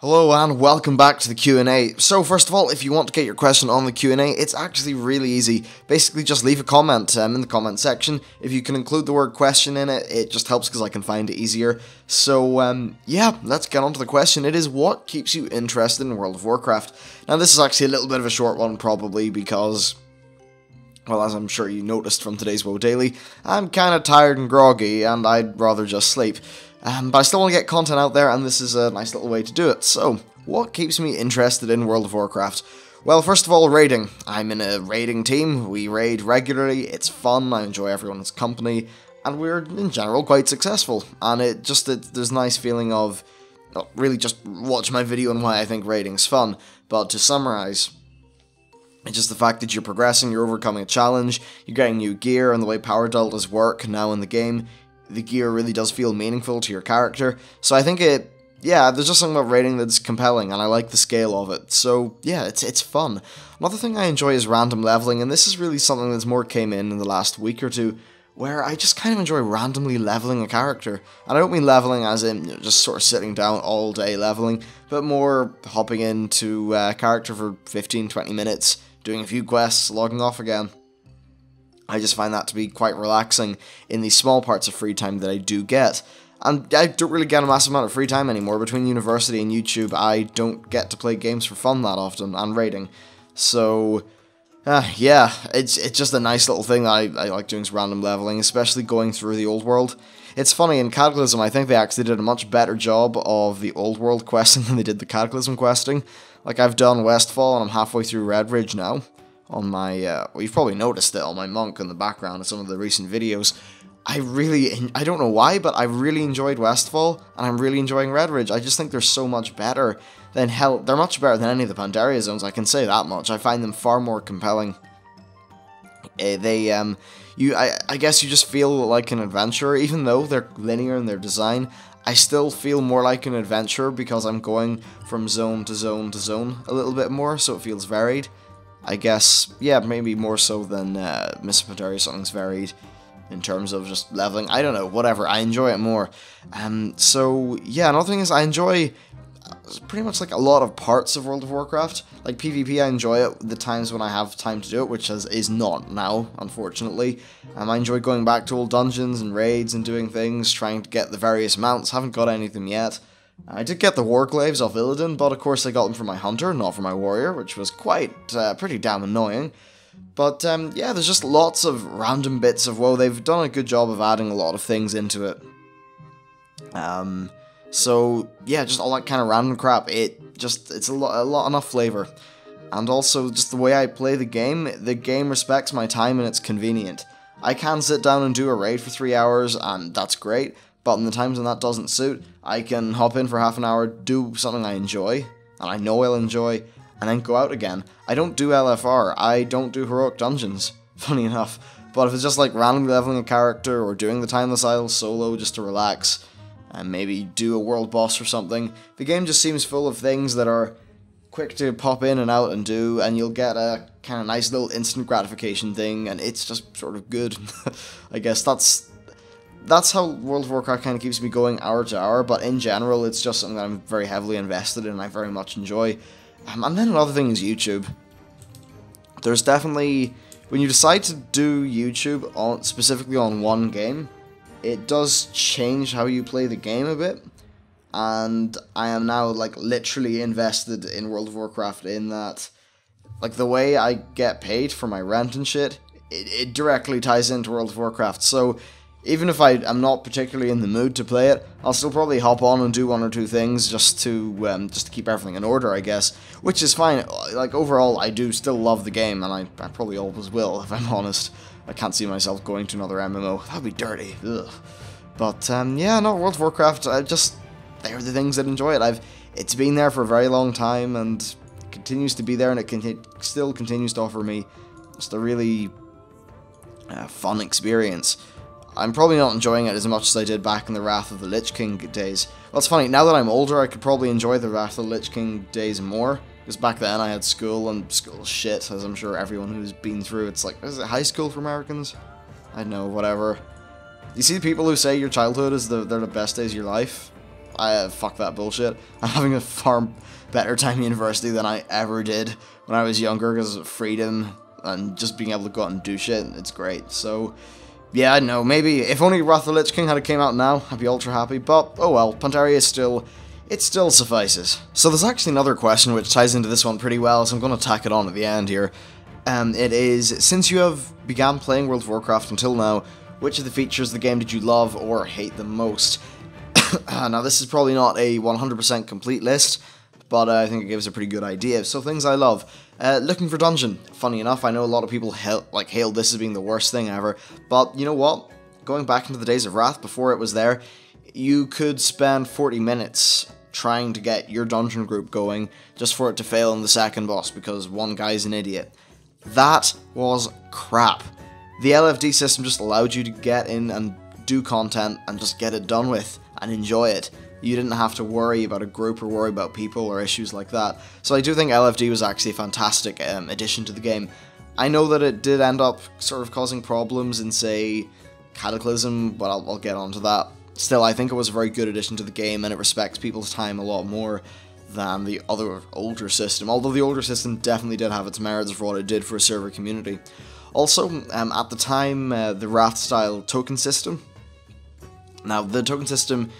Hello and welcome back to the Q&A. So first of all, if you want to get your question on the Q&A, it's actually really easy. Basically just leave a comment um, in the comment section. If you can include the word question in it, it just helps because I can find it easier. So um, yeah, let's get on to the question. It is what keeps you interested in World of Warcraft? Now this is actually a little bit of a short one probably because well, as I'm sure you noticed from today's WoW Daily, I'm kind of tired and groggy, and I'd rather just sleep. Um, but I still want to get content out there, and this is a nice little way to do it. So, what keeps me interested in World of Warcraft? Well, first of all, raiding. I'm in a raiding team. We raid regularly. It's fun. I enjoy everyone's company, and we're in general quite successful. And it just it, there's a nice feeling of not really just watch my video and why I think raiding's fun. But to summarize, it's just the fact that you're progressing, you're overcoming a challenge, you're getting new gear, and the way power deltas work now in the game, the gear really does feel meaningful to your character. So I think it, yeah, there's just something about raiding that's compelling, and I like the scale of it. So yeah, it's it's fun. Another thing I enjoy is random leveling, and this is really something that's more came in in the last week or two, where I just kind of enjoy randomly leveling a character. And I don't mean leveling as in you know, just sort of sitting down all day leveling, but more hopping into a character for 15-20 minutes, doing a few quests, logging off again. I just find that to be quite relaxing in the small parts of free time that I do get. And I don't really get a massive amount of free time anymore. Between university and YouTube, I don't get to play games for fun that often, and raiding. So, uh, yeah, it's it's just a nice little thing that I, I like doing random leveling, especially going through the old world. It's funny, in Cataclysm, I think they actually did a much better job of the old world questing than they did the Cataclysm questing. Like, I've done Westfall, and I'm halfway through Redridge now on my, uh, well, you've probably noticed it on my monk in the background of some of the recent videos. I really, I don't know why, but I really enjoyed Westfall, and I'm really enjoying Redridge. I just think they're so much better than hell. They're much better than any of the Pandaria zones, I can say that much. I find them far more compelling. Uh, they, um, you, I, I guess you just feel like an adventurer, even though they're linear in their design. I still feel more like an adventurer because I'm going from zone to zone to zone a little bit more, so it feels varied. I guess, yeah, maybe more so than uh, Miss Pandaria something's varied in terms of just leveling. I don't know, whatever. I enjoy it more. Um, so, yeah, another thing is I enjoy uh, pretty much like a lot of parts of World of Warcraft. Like PvP, I enjoy it the times when I have time to do it, which is, is not now, unfortunately. Um, I enjoy going back to old dungeons and raids and doing things, trying to get the various mounts. Haven't got any of them yet. I did get the Warglaives off Illidan, but of course I got them for my Hunter, not for my Warrior, which was quite uh, pretty damn annoying. But um, yeah, there's just lots of random bits of WoW. They've done a good job of adding a lot of things into it. Um, so yeah, just all that kind of random crap. It just it's a lot, a lot enough flavor, and also just the way I play the game. The game respects my time and it's convenient. I can sit down and do a raid for three hours, and that's great. But in the times when that doesn't suit, I can hop in for half an hour, do something I enjoy, and I know I'll enjoy, and then go out again. I don't do LFR, I don't do heroic dungeons, funny enough. But if it's just like randomly leveling a character or doing the Timeless Isle solo just to relax, and maybe do a world boss or something, the game just seems full of things that are quick to pop in and out and do, and you'll get a kind of nice little instant gratification thing, and it's just sort of good. I guess that's that's how World of Warcraft kind of keeps me going hour to hour, but in general, it's just something that I'm very heavily invested in and I very much enjoy. Um, and then another thing is YouTube. There's definitely, when you decide to do YouTube on specifically on one game, it does change how you play the game a bit. And I am now like literally invested in World of Warcraft in that, like the way I get paid for my rent and shit, it, it directly ties into World of Warcraft. So even if I, am not particularly in the mood to play it, I'll still probably hop on and do one or two things just to um, just to keep everything in order, I guess. Which is fine. Like overall, I do still love the game, and I, I probably always will, if I'm honest. I can't see myself going to another MMO. That'd be dirty. Ugh. But um, yeah, no, World of Warcraft. I just they're the things that enjoy it. I've it's been there for a very long time and continues to be there, and it still continues to offer me just a really uh, fun experience. I'm probably not enjoying it as much as I did back in the Wrath of the Lich King days. Well, it's funny, now that I'm older, I could probably enjoy the Wrath of the Lich King days more. Because back then I had school, and school shit, as I'm sure everyone who's been through, it's like, is it high school for Americans? I know, whatever. You see people who say your childhood is the, they're the best days of your life? I uh, fuck that bullshit. I'm having a far better time in university than I ever did when I was younger because of freedom and just being able to go out and do shit. It's great. So, yeah, I know. Maybe if only Wrath of the Lich King had came out now, I'd be ultra happy. But oh well, Pandaria is still. It still suffices. So there's actually another question which ties into this one pretty well, so I'm going to tack it on at the end here. Um, it is, since you have began playing World of Warcraft until now, which of the features of the game did you love or hate the most? now this is probably not a 100% complete list, but uh, I think it gives a pretty good idea. So things I love. Uh, looking for dungeon. Funny enough, I know a lot of people hail, like hailed this as being the worst thing ever, but you know what? Going back into the days of Wrath before it was there, you could spend 40 minutes trying to get your dungeon group going just for it to fail in the second boss because one guy's an idiot. That was crap. The LFD system just allowed you to get in and do content and just get it done with and enjoy it. You didn't have to worry about a group or worry about people or issues like that. So I do think LFD was actually a fantastic um, addition to the game. I know that it did end up sort of causing problems in, say, Cataclysm, but I'll, I'll get onto that. Still, I think it was a very good addition to the game and it respects people's time a lot more than the other older system, although the older system definitely did have its merits for what it did for a server community. Also, um, at the time, uh, the Wrath-style token system. Now, the token system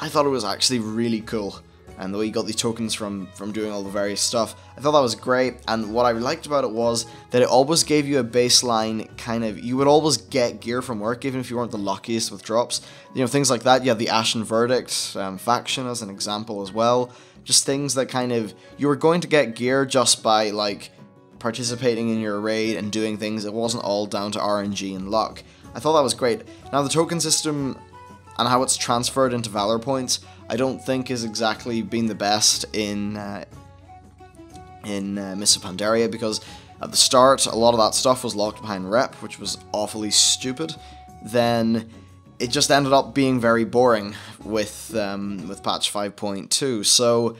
I thought it was actually really cool. And the way you got these tokens from, from doing all the various stuff. I thought that was great, and what I liked about it was that it always gave you a baseline kind of, you would always get gear from work, even if you weren't the luckiest with drops. You know, things like that, you have the Ashen Verdict um, faction as an example as well. Just things that kind of, you were going to get gear just by, like, participating in your raid and doing things. It wasn't all down to RNG and luck. I thought that was great. Now, the token system and how it's transferred into Valor points, I don't think is exactly been the best in uh, in uh, Mists of Pandaria because at the start a lot of that stuff was locked behind rep, which was awfully stupid. Then it just ended up being very boring with um, with patch 5.2. So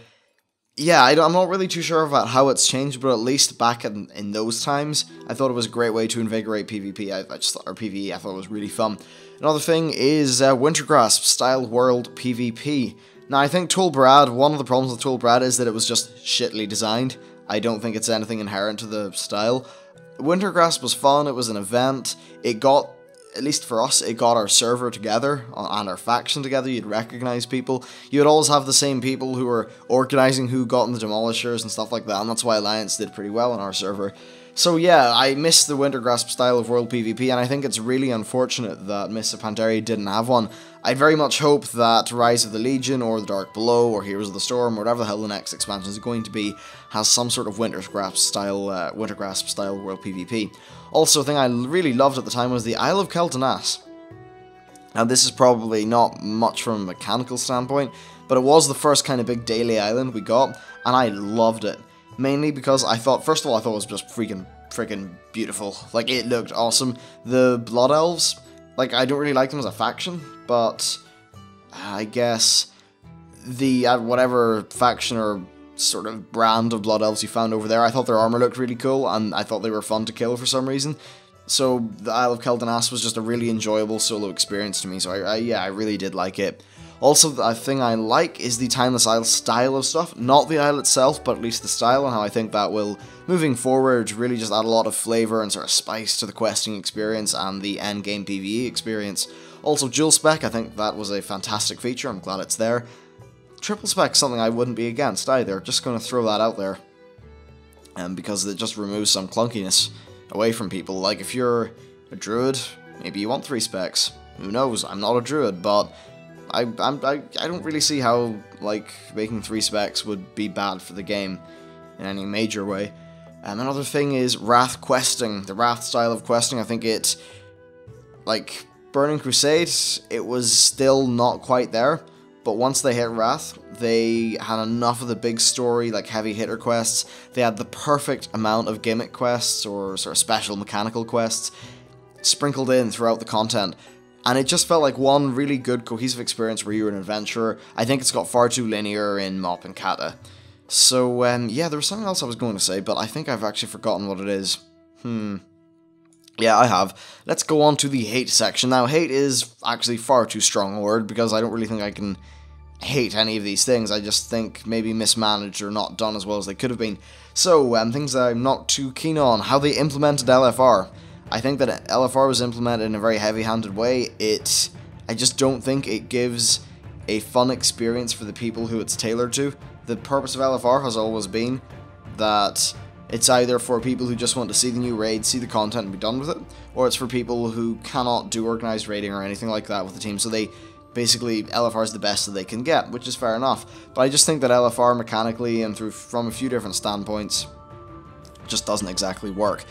yeah, I am not really too sure about how it's changed, but at least back in, in those times, I thought it was a great way to invigorate PvP. I, I just or PvE. I thought it was really fun. Another thing is uh, Wintergrasp style world PvP. Now, I think Tol Barad, one of the problems with Tol Barad is that it was just shittily designed. I don't think it's anything inherent to the style. Wintergrasp was fun, it was an event, it got at least for us, it got our server together and our faction together. You'd recognize people. You'd always have the same people who were organizing who got in the demolishers and stuff like that, and that's why Alliance did pretty well on our server. So yeah, I miss the Wintergrasp style of world PvP, and I think it's really unfortunate that Mists of Pandaria didn't have one. I very much hope that Rise of the Legion, or The Dark Below, or Heroes of the Storm, or whatever the hell the next expansion is going to be, has some sort of Wintergrasp style, uh, Wintergrasp style world PvP. Also, a thing I really loved at the time was the Isle of Quel'Danas. Now, this is probably not much from a mechanical standpoint, but it was the first kind of big daily island we got, and I loved it mainly because I thought, first of all, I thought it was just freaking, freaking beautiful. Like, it looked awesome. The Blood Elves, like, I don't really like them as a faction, but I guess the, uh, whatever faction or sort of brand of Blood Elves you found over there, I thought their armor looked really cool, and I thought they were fun to kill for some reason. So the Isle of Quel'Danas was just a really enjoyable solo experience to me, so I, I yeah, I really did like it. Also, the thing I like is the Timeless Isle style of stuff. Not the isle itself, but at least the style and how I think that will, moving forward, really just add a lot of flavour and sort of spice to the questing experience and the endgame PvE experience. Also, dual spec, I think that was a fantastic feature. I'm glad it's there. Triple spec something I wouldn't be against either. Just going to throw that out there. Um, because it just removes some clunkiness away from people. Like, if you're a druid, maybe you want three specs. Who knows? I'm not a druid, but I, I'm, I, I don't really see how, like, making three specs would be bad for the game in any major way. Um, another thing is Wrath questing. The Wrath style of questing, I think it, like, Burning Crusade, it was still not quite there. But once they hit Wrath, they had enough of the big story, like heavy hitter quests. They had the perfect amount of gimmick quests or sort of special mechanical quests sprinkled in throughout the content and it just felt like one really good cohesive experience where you're an adventurer. I think it's got far too linear in MoP and Cata. So, um, yeah, there was something else I was going to say, but I think I've actually forgotten what it is. Hmm. Yeah, I have. Let's go on to the hate section. Now, hate is actually far too strong a word because I don't really think I can hate any of these things. I just think maybe mismanaged or not done as well as they could have been. So, um, things that I'm not too keen on how they implemented LFR. I think that LFR was implemented in a very heavy-handed way. It, I just don't think it gives a fun experience for the people who it's tailored to. The purpose of LFR has always been that it's either for people who just want to see the new raid, see the content, and be done with it, or it's for people who cannot do organized raiding or anything like that with the team. So they basically LFR is the best that they can get, which is fair enough. But I just think that LFR mechanically and through from a few different standpoints just doesn't exactly work.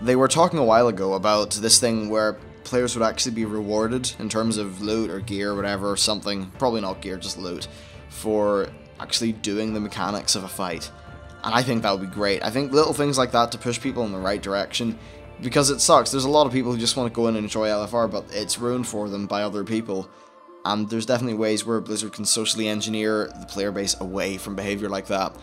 They were talking a while ago about this thing where players would actually be rewarded in terms of loot or gear or whatever, something, probably not gear, just loot, for actually doing the mechanics of a fight. And I think that would be great. I think little things like that to push people in the right direction, because it sucks. There's a lot of people who just want to go in and enjoy LFR, but it's ruined for them by other people. And there's definitely ways where Blizzard can socially engineer the player base away from behavior like that.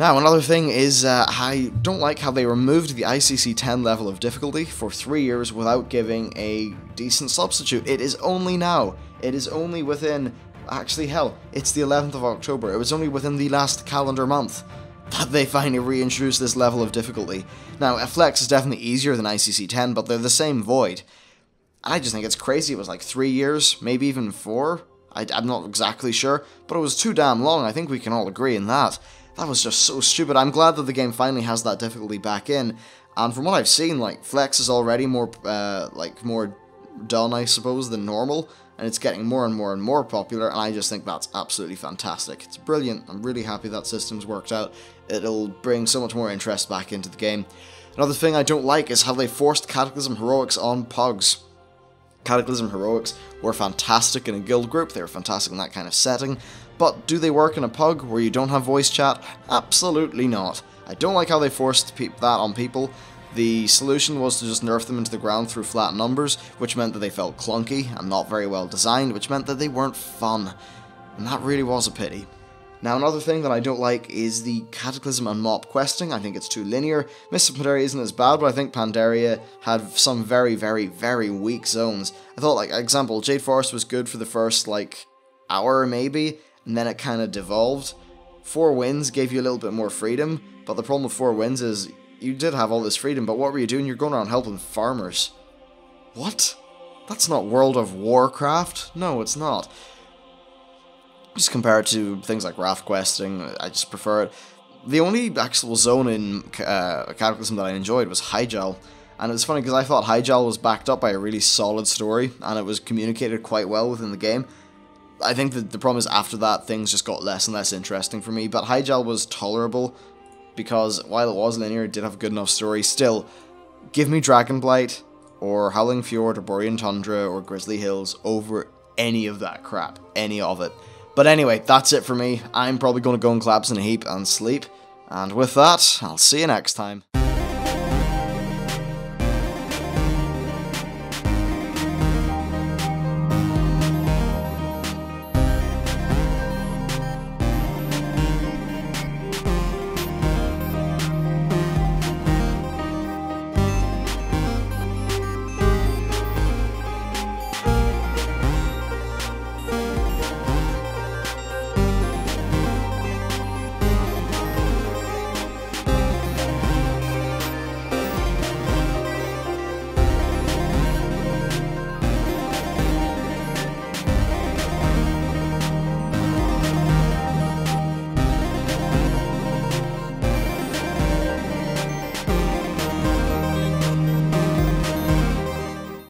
Now, another thing is uh, I don't like how they removed the ICC 10 level of difficulty for three years without giving a decent substitute. It is only now. It is only within. Actually, hell, it's the 11th of October. It was only within the last calendar month that they finally reintroduced this level of difficulty. Now, Flex is definitely easier than ICC 10, but they're the same void. I just think it's crazy. It was like three years, maybe even four. I, am not exactly sure, but it was too damn long. I think we can all agree in that. That was just so stupid. I'm glad that the game finally has that difficulty back in. And from what I've seen, like Flex is already more, uh, like more done, I suppose, than normal, and it's getting more and more and more popular. And I just think that's absolutely fantastic. It's brilliant. I'm really happy that system's worked out. It'll bring so much more interest back into the game. Another thing I don't like is how they forced Cataclysm Heroics on Pugs. Cataclysm Heroics were fantastic in a guild group, they were fantastic in that kind of setting, but do they work in a pug where you don't have voice chat? Absolutely not. I don't like how they forced that on people. The solution was to just nerf them into the ground through flat numbers, which meant that they felt clunky and not very well designed, which meant that they weren't fun. And that really was a pity. Now, another thing that I don't like is the Cataclysm and MoP questing. I think it's too linear. Mists of Pandaria isn't as bad, but I think Pandaria had some very, very, very weak zones. I thought, like, example, Jade Forest was good for the first, like, hour maybe, and then it kind of devolved. Four Winds gave you a little bit more freedom, but the problem with Four Winds is you did have all this freedom, but what were you doing? You're going around helping farmers. What? That's not World of Warcraft. No, it's not just compared to things like Wrath questing, I just prefer it. The only actual zone in uh, Cataclysm that I enjoyed was Hyjal, and it's funny because I thought Hyjal was backed up by a really solid story, and it was communicated quite well within the game. I think that the problem is after that, things just got less and less interesting for me, but Hyjal was tolerable, because while it was linear, it did have a good enough story. Still, give me Dragonblight, or Howling Fjord, or Borean Tundra, or Grizzly Hills over any of that crap. Any of it. But anyway, that's it for me. I'm probably going to go and collapse in a heap and sleep. And with that, I'll see you next time.